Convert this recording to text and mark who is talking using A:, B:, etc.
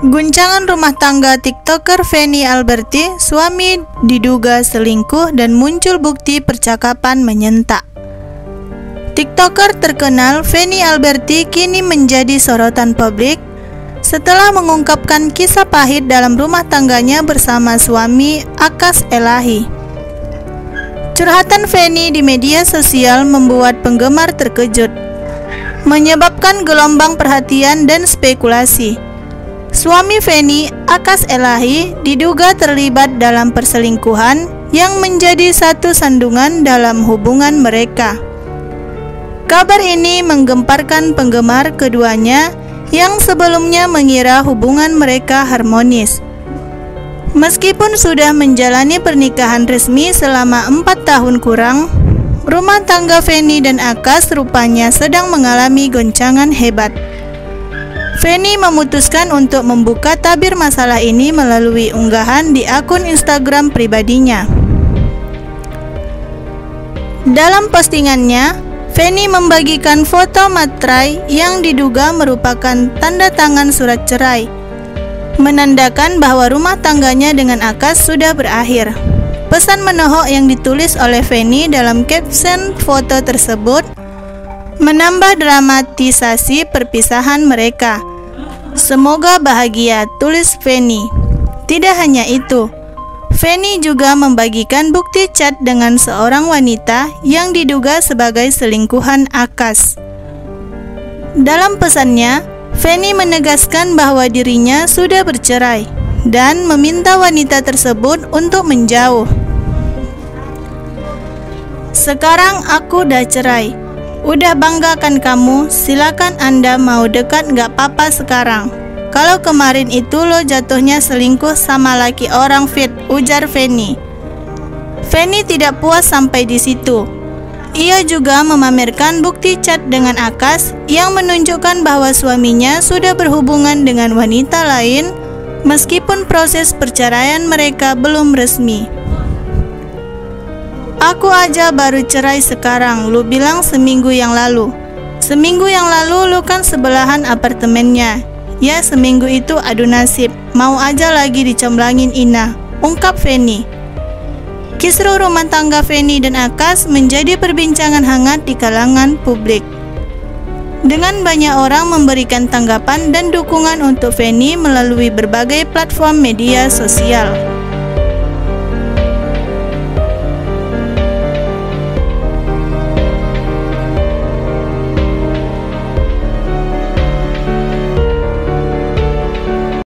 A: Guncangan rumah tangga TikToker Feni Alberti, suami diduga selingkuh dan muncul bukti percakapan menyentak. TikToker terkenal Feni Alberti kini menjadi sorotan publik setelah mengungkapkan kisah pahit dalam rumah tangganya bersama suami Akas Elahi. Curhatan Feni di media sosial membuat penggemar terkejut, menyebabkan gelombang perhatian dan spekulasi. Suami Feni, Akas Elahi, diduga terlibat dalam perselingkuhan yang menjadi satu sandungan dalam hubungan mereka. Kabar ini menggemparkan penggemar keduanya yang sebelumnya mengira hubungan mereka harmonis. Meskipun sudah menjalani pernikahan resmi selama empat tahun kurang, rumah tangga Feni dan Akas rupanya sedang mengalami goncangan hebat. Feni memutuskan untuk membuka tabir masalah ini melalui unggahan di akun Instagram pribadinya. Dalam postingannya, Feni membagikan foto materai yang diduga merupakan tanda tangan surat cerai, menandakan bahwa rumah tangganya dengan Akas sudah berakhir. Pesan menohok yang ditulis oleh Feni dalam caption foto tersebut menambah dramatisasi perpisahan mereka. Semoga bahagia, tulis Feni. Tidak hanya itu, Feni juga membagikan bukti chat dengan seorang wanita yang diduga sebagai selingkuhan Akas. Dalam pesannya, Feni menegaskan bahwa dirinya sudah bercerai dan meminta wanita tersebut untuk menjauh. Sekarang aku udah cerai, Udah banggakan kamu, silakan Anda mau dekat nggak papa sekarang. Kalau kemarin itu lo jatuhnya selingkuh sama laki orang fit, ujar Feni. Feni tidak puas sampai di situ. Ia juga memamerkan bukti chat dengan Akas yang menunjukkan bahwa suaminya sudah berhubungan dengan wanita lain meskipun proses perceraian mereka belum resmi. Aku aja baru cerai sekarang, lu bilang seminggu yang lalu. Seminggu yang lalu lu kan sebelahan apartemennya. Ya seminggu itu adu nasib, mau aja lagi dicomblangin Ina, ungkap Feni. Kisru rumah tangga Feni dan Akas menjadi perbincangan hangat di kalangan publik. Dengan banyak orang memberikan tanggapan dan dukungan untuk Feni melalui berbagai platform media sosial.